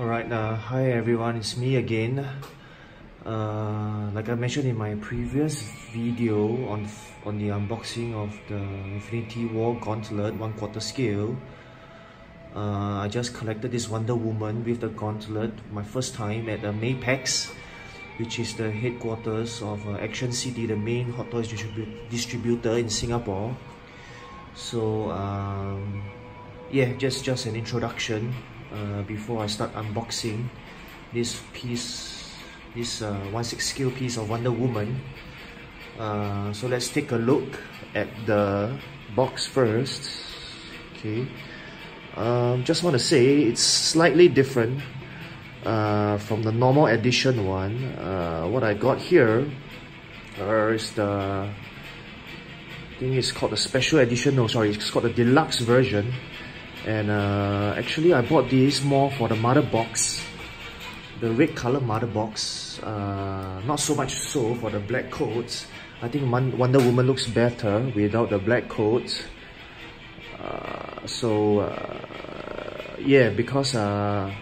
Alright, uh, hi everyone, it's me again. Uh, like I mentioned in my previous video on on the unboxing of the Infinity War Gauntlet 1 quarter scale, uh, I just collected this Wonder Woman with the gauntlet my first time at the Maypex, which is the headquarters of uh, Action City, the main hot toys distribu distributor in Singapore. So um, yeah, just just an introduction uh, before I start unboxing this piece, this uh, 1/6 scale piece of Wonder Woman. Uh, so let's take a look at the box first. Okay, um, just want to say it's slightly different uh, from the normal edition one. Uh, what I got here is the I think it's called the special edition. No, sorry, it's called the deluxe version and uh, actually I bought this more for the mother box. The red color mother box uh, not so much so for the black coats. I think Wonder Woman looks better without the black coat uh, so uh, yeah because uh,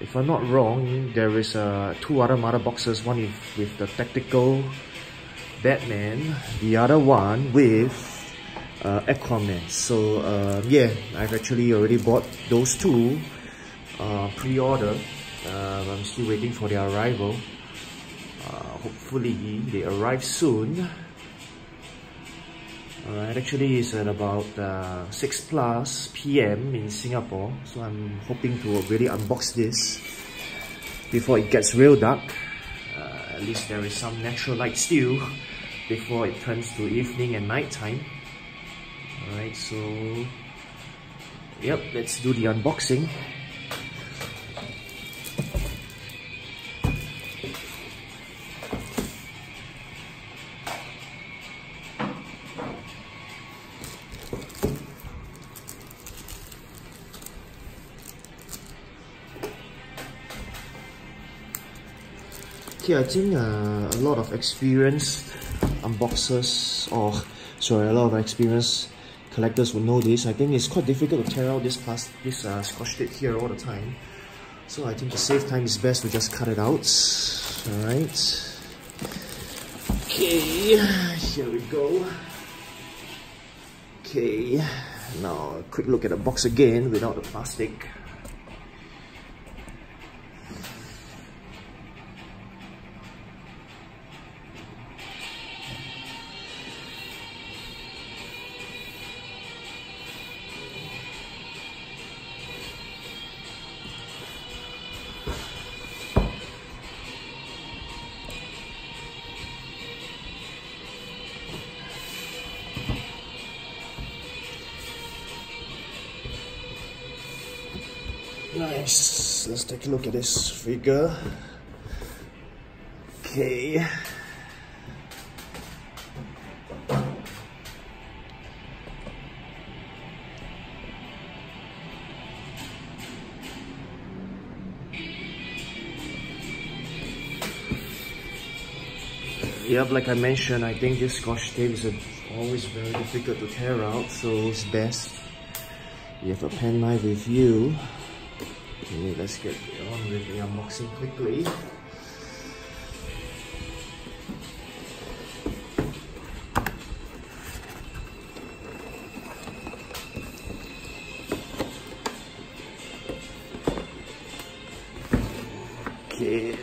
if I'm not wrong there is uh, two other mother boxes one with, with the tactical Batman the other one with uh, Aquaman. So uh, yeah, I've actually already bought those two uh, pre-order. Uh, I'm still waiting for their arrival. Uh, hopefully they arrive soon. it actually is at about uh, 6 plus PM in Singapore. So I'm hoping to really unbox this before it gets real dark. at least there is some natural light still before it turns to evening and night time alright so yep let's do the unboxing. Okay, I think uh, a lot of experienced unboxers or sorry, a lot of experienced collectors will know this. I think it's quite difficult to tear out this past this uh, scotch tape here all the time. So I think to save time, it's best to just cut it out. All right. Okay, here we go. Okay, now a quick look at the box again without the plastic. Nice. Let's take a look at this figure. Okay. Yep, like I mentioned, I think this scotch tape is always very difficult to tear out, so it's best you have a pen knife with you Okay, let's get on with the unboxing quickly. Here.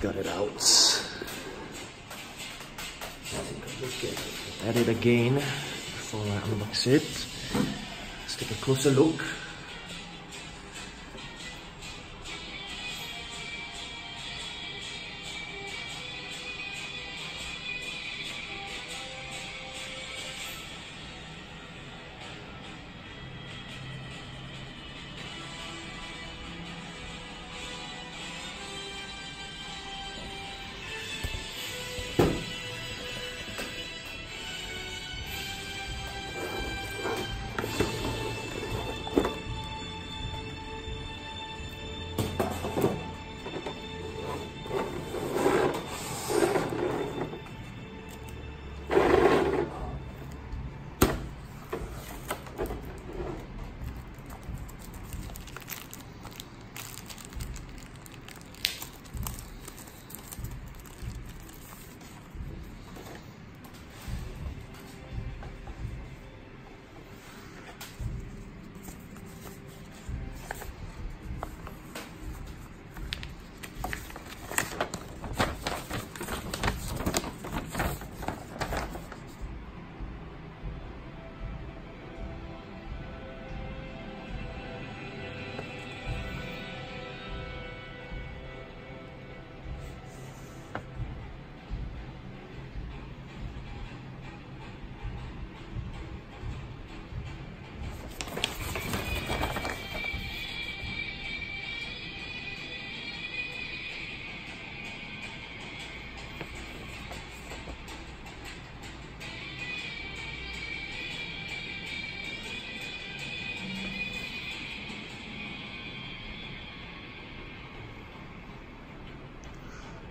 Got it out. At it again before I unbox it. Let's take a closer look.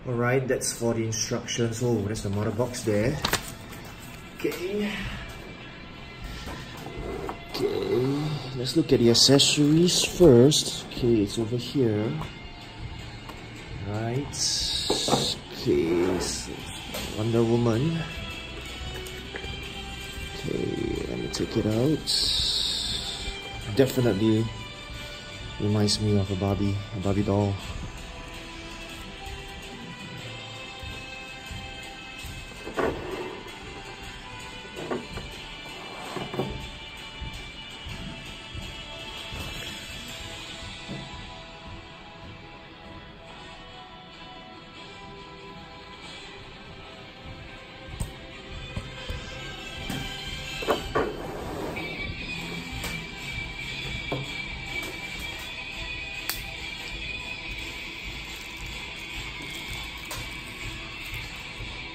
Alright, that's for the instructions. Oh, there's the mother box there. Okay. Okay, let's look at the accessories first. Okay, it's over here. Right. Okay, Wonder Woman. Okay, let me take it out. Definitely reminds me of a Barbie, a Barbie doll.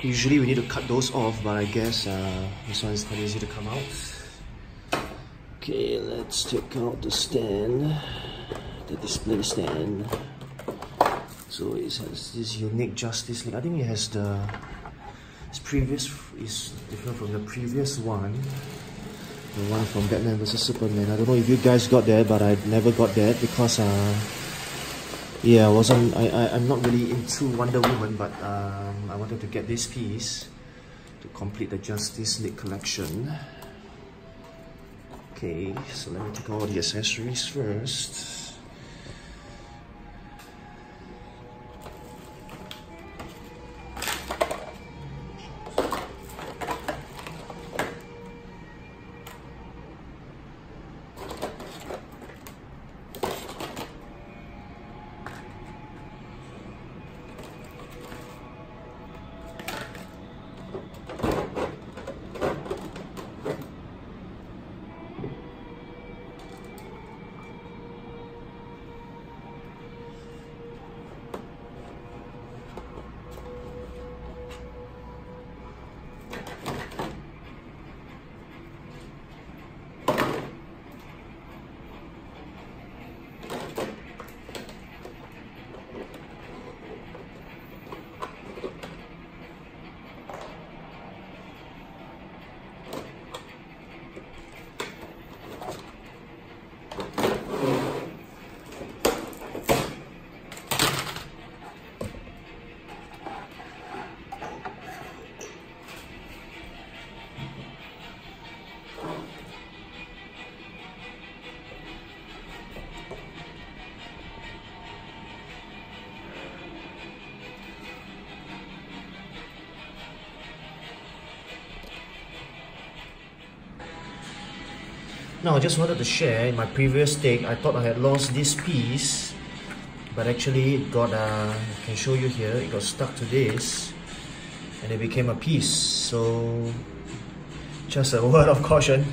Usually we need to cut those off, but I guess uh, this one is quite easy to come out. Okay, let's take out the stand, the display stand. So it has this unique Justice League. I think it has the its previous is different from the previous one. The one from Batman vs Superman. I don't know if you guys got that, but I never got that because uh, yeah, I wasn't. I, I I'm not really into Wonder Woman, but um, I wanted to get this piece to complete the Justice League collection. Okay, so let me take all the accessories first. Now I just wanted to share in my previous take I thought I had lost this piece but actually it got uh, I can show you here it got stuck to this and it became a piece. So just a word of caution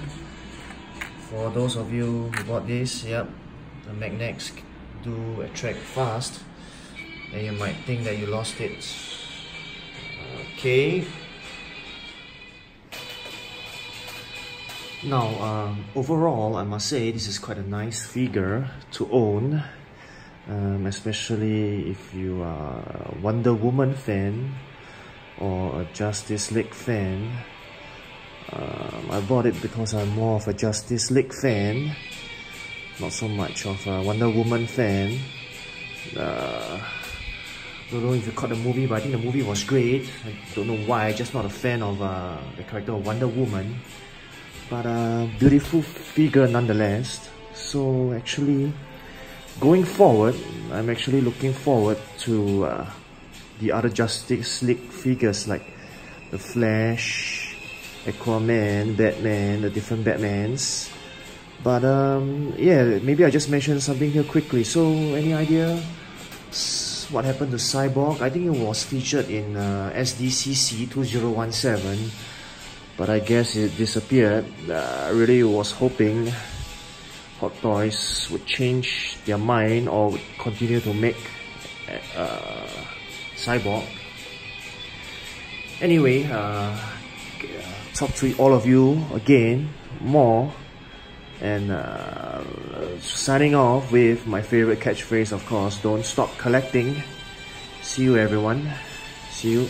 for those of you who bought this yep the magnets do attract fast and you might think that you lost it. Okay Now, um, overall, I must say this is quite a nice figure to own, um, especially if you are a Wonder Woman fan or a Justice League fan. Um, I bought it because I'm more of a Justice League fan, not so much of a Wonder Woman fan. Uh, don't know if you caught the movie, but I think the movie was great. I don't know why, just not a fan of uh, the character of Wonder Woman but a beautiful figure nonetheless. So actually going forward I'm actually looking forward to uh, the other Justice League figures like the Flash, Aquaman, Batman, the different Batmans. But um, yeah maybe I just mentioned something here quickly. So any idea what happened to Cyborg? I think it was featured in uh, SDCC 2017 but I guess it disappeared. Uh, I really was hoping Hot Toys would change their mind or would continue to make uh, Cyborg. Anyway, uh, talk to all of you again more and uh, signing off with my favorite catchphrase of course don't stop collecting see you everyone see you